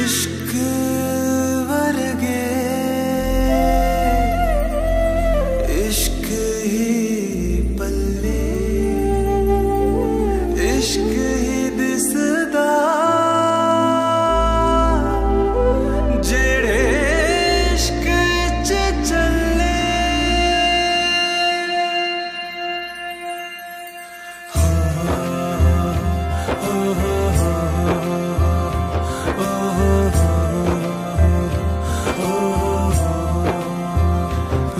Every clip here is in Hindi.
diz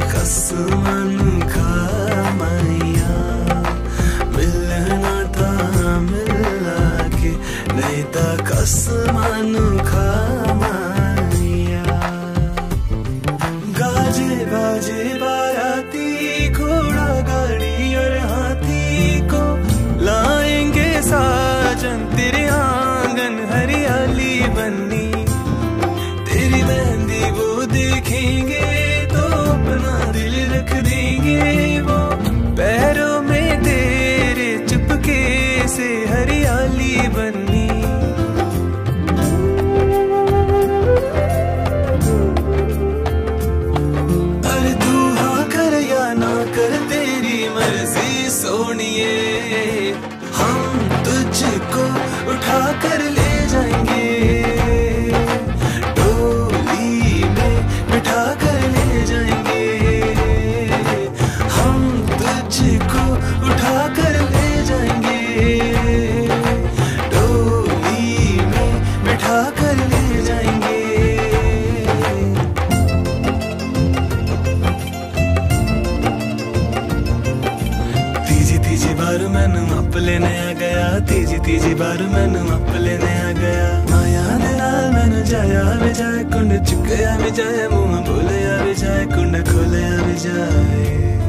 खसमन का मैया। मिलना था मिलना के नहीं था कसमन खा। अपना दिल रख देंगे वो। पैरों में तेरे चुपके से हरियाली बन्नी। अरे तू हाँ कर या ना कर, तेरी मर्ज़ी सोनिए। तीजी बार मैनू अप लेने आ गया, तीजी तीजी बार मैनू अप लेने आ गया। माया ने मैं जाया भी जाए, कुंड चुकया भी जाए, मुँह बोलया भी जाए, कुंड खोलया भी जाए।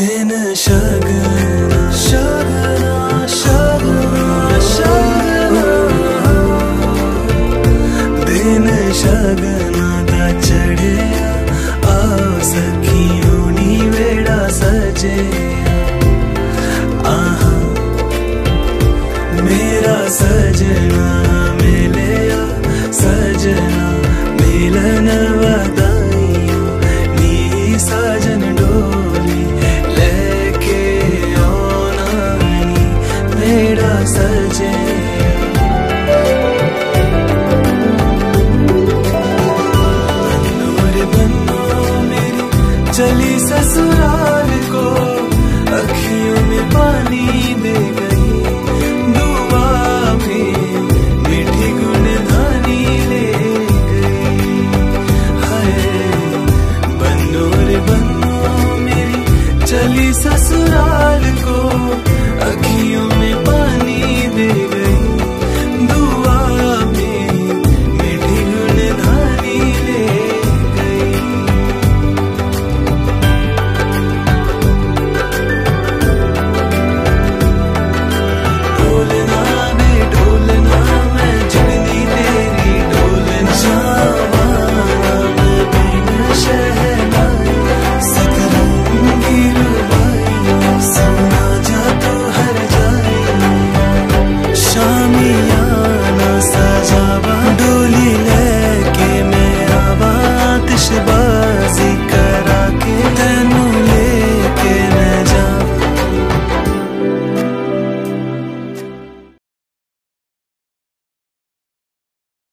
दिन शगन शगागा दिन शगना तनि वे सजे आ सजना